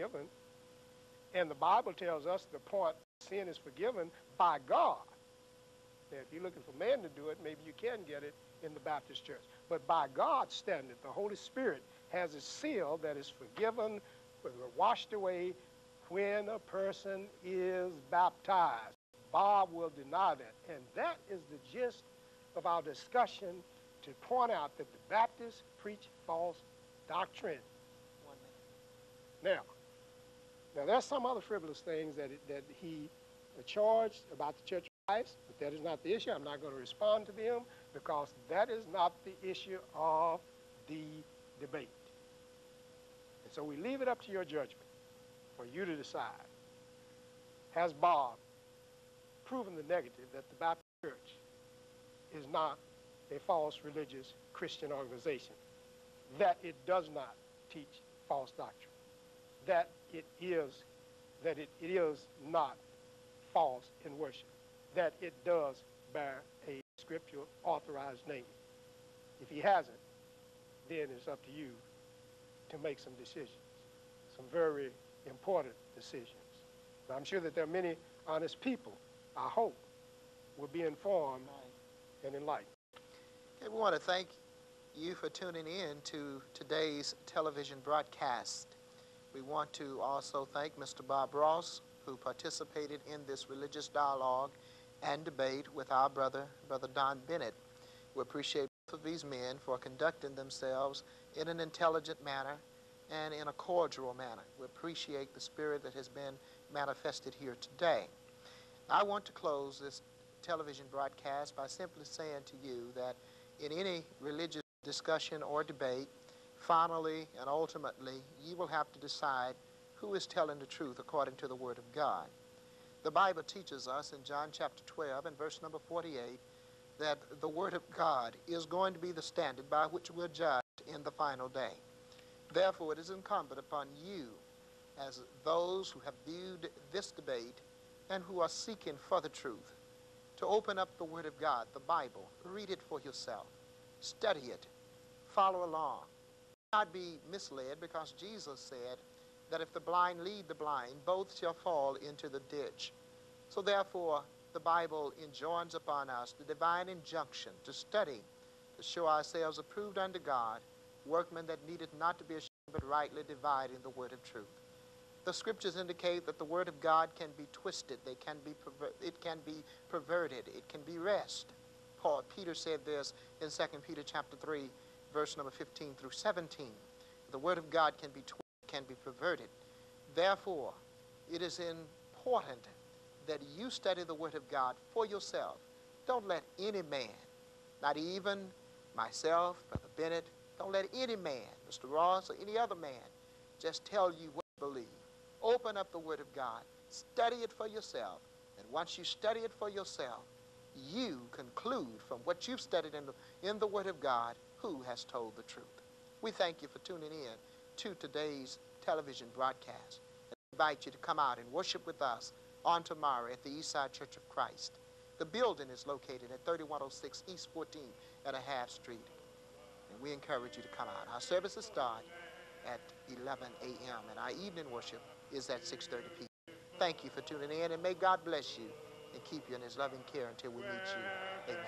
forgiven. And the Bible tells us the point sin is forgiven by God. Now, if you're looking for man to do it, maybe you can get it in the Baptist church. But by God's standard, the Holy Spirit has a seal that is forgiven, washed away when a person is baptized. Bob will deny that. And that is the gist of our discussion to point out that the Baptists preach false doctrine. Now, now there's some other frivolous things that, it, that he charged about the Church of Christ, but that is not the issue. I'm not going to respond to them because that is not the issue of the debate. And so we leave it up to your judgment for you to decide. Has Bob proven the negative that the Baptist Church is not a false religious Christian organization, that it does not teach false doctrine, that it is that it, it is not false in worship, that it does bear a scriptural authorized name. If he hasn't, then it's up to you to make some decisions, some very important decisions. And I'm sure that there are many honest people, I hope, will be informed and enlightened. Okay, we want to thank you for tuning in to today's television broadcast. We want to also thank Mr. Bob Ross, who participated in this religious dialogue and debate with our brother, Brother Don Bennett. We appreciate both of these men for conducting themselves in an intelligent manner and in a cordial manner. We appreciate the spirit that has been manifested here today. I want to close this television broadcast by simply saying to you that in any religious discussion or debate, finally and ultimately, you will have to decide who is telling the truth according to the Word of God. The Bible teaches us in John chapter 12 and verse number 48 that the Word of God is going to be the standard by which we're judged in the final day. Therefore, it is incumbent upon you, as those who have viewed this debate and who are seeking for the truth, to open up the Word of God, the Bible, read it for yourself, study it, follow along. Not be misled because Jesus said that if the blind lead the blind, both shall fall into the ditch. So therefore, the Bible enjoins upon us the divine injunction to study, to show ourselves approved unto God, workmen that needed not to be ashamed, but rightly dividing the word of truth. The scriptures indicate that the word of God can be twisted, they can be it can be perverted, it can be wrested. Paul Peter said this in 2 Peter chapter 3, verse number 15 through 17. The word of God can be can be perverted. Therefore, it is important that you study the word of God for yourself. Don't let any man, not even myself, Brother Bennett, don't let any man, Mr. Ross, or any other man, just tell you what to believe. Open up the Word of God. Study it for yourself. And once you study it for yourself, you conclude from what you've studied in the, in the Word of God who has told the truth. We thank you for tuning in to today's television broadcast. I invite you to come out and worship with us on tomorrow at the Eastside Church of Christ. The building is located at 3106 East 14 and a half Street And we encourage you to come out. Our services start at 11 a.m. and our evening worship is at 6.30 p.m. Thank you for tuning in and may God bless you and keep you in his loving care until we meet you. Amen.